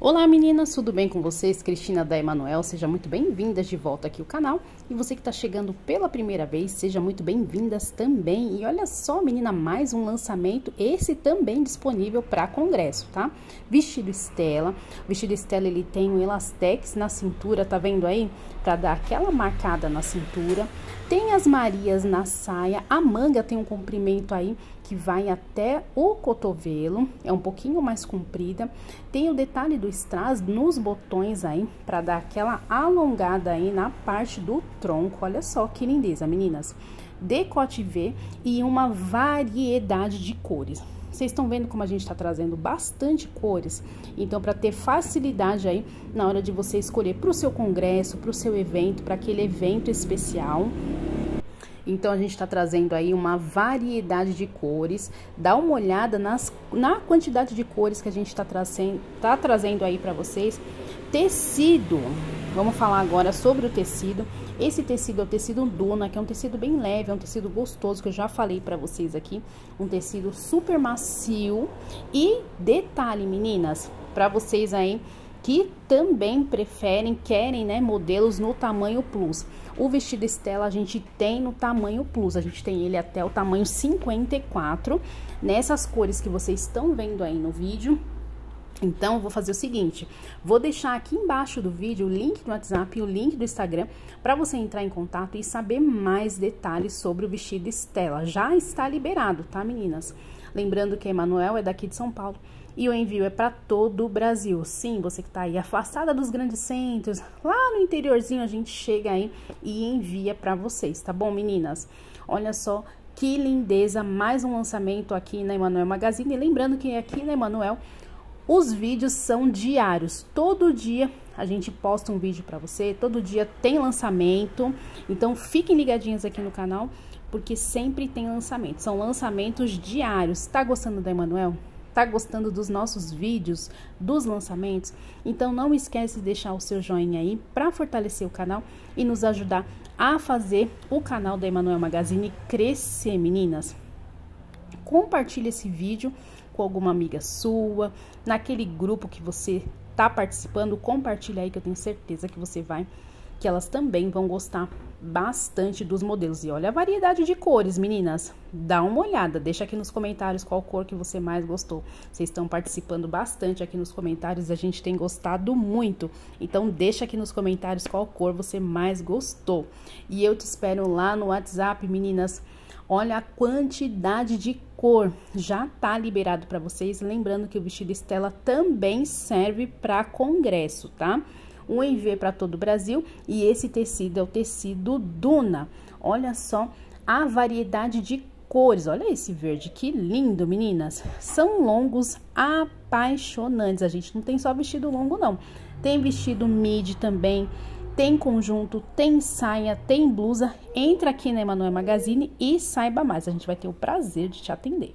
Olá meninas, tudo bem com vocês? Cristina da Emanuel, seja muito bem-vindas de volta aqui ao canal. E você que está chegando pela primeira vez, seja muito bem-vindas também. E olha só, menina, mais um lançamento, esse também disponível para congresso, tá? Vestido Estela, vestido Estela ele tem um elastex na cintura, tá vendo aí? Para dar aquela marcada na cintura. Tem as Marias na saia, a manga tem um comprimento aí que vai até o cotovelo, é um pouquinho mais comprida. Tem o detalhe do strass nos botões aí, para dar aquela alongada aí na parte do tronco. Olha só que lindeza, meninas. Decote V e uma variedade de cores. Vocês estão vendo como a gente está trazendo bastante cores, então para ter facilidade aí na hora de você escolher para o seu congresso, para o seu evento, para aquele evento especial. Então, a gente está trazendo aí uma variedade de cores. Dá uma olhada nas, na quantidade de cores que a gente está trazendo, tá trazendo aí para vocês. Tecido, vamos falar agora sobre o tecido. Esse tecido é o tecido Duna, que é um tecido bem leve, é um tecido gostoso, que eu já falei para vocês aqui. Um tecido super macio. E detalhe, meninas, para vocês aí que também preferem, querem, né, modelos no tamanho plus. O vestido Estela a gente tem no tamanho plus, a gente tem ele até o tamanho 54, nessas cores que vocês estão vendo aí no vídeo. Então, vou fazer o seguinte, vou deixar aqui embaixo do vídeo o link do WhatsApp e o link do Instagram para você entrar em contato e saber mais detalhes sobre o vestido Estela. Já está liberado, tá, meninas? Lembrando que a Emanuel é daqui de São Paulo e o envio é para todo o Brasil. Sim, você que está aí afastada dos grandes centros, lá no interiorzinho a gente chega aí e envia para vocês, tá bom, meninas? Olha só que lindeza, mais um lançamento aqui na Emanuel Magazine. E lembrando que aqui na Emanuel os vídeos são diários. Todo dia a gente posta um vídeo para você, todo dia tem lançamento. Então fiquem ligadinhos aqui no canal, porque sempre tem lançamento. São lançamentos diários. Tá gostando da Emanuel? Tá gostando dos nossos vídeos, dos lançamentos? Então não esquece de deixar o seu joinha aí para fortalecer o canal e nos ajudar a fazer o canal da Emanuel Magazine crescer, meninas. Compartilhe esse vídeo com alguma amiga sua, naquele grupo que você tá participando, compartilha aí que eu tenho certeza que você vai que elas também vão gostar bastante dos modelos. E olha a variedade de cores, meninas. Dá uma olhada, deixa aqui nos comentários qual cor que você mais gostou. Vocês estão participando bastante aqui nos comentários, a gente tem gostado muito. Então deixa aqui nos comentários qual cor você mais gostou. E eu te espero lá no WhatsApp, meninas. Olha a quantidade de cor, já tá liberado para vocês. Lembrando que o vestido Estela também serve para congresso, tá? Um envio para todo o Brasil e esse tecido é o tecido Duna. Olha só a variedade de cores. Olha esse verde, que lindo, meninas. São longos apaixonantes. A gente não tem só vestido longo, não. Tem vestido midi também, tem conjunto, tem saia, tem blusa. Entra aqui na Emanuel Magazine e saiba mais. A gente vai ter o prazer de te atender.